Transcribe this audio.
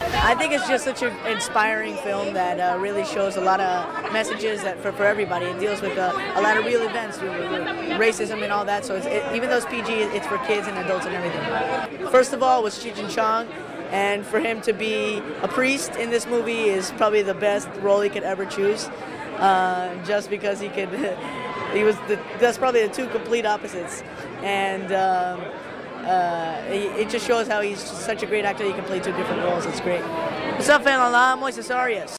I think it's just such an inspiring film that uh, really shows a lot of messages that for, for everybody. It deals with uh, a lot of real events, racism and all that. So it, even though it's PG, it's for kids and adults and everything. First of all was Cheech and Chong, and for him to be a priest in this movie is probably the best role he could ever choose. Uh, just because he could, he was the, that's probably the two complete opposites, and. Um, uh, it, it just shows how he's such a great actor. He can play two different roles. It's great. What's up, fan? I'm Moises Arias.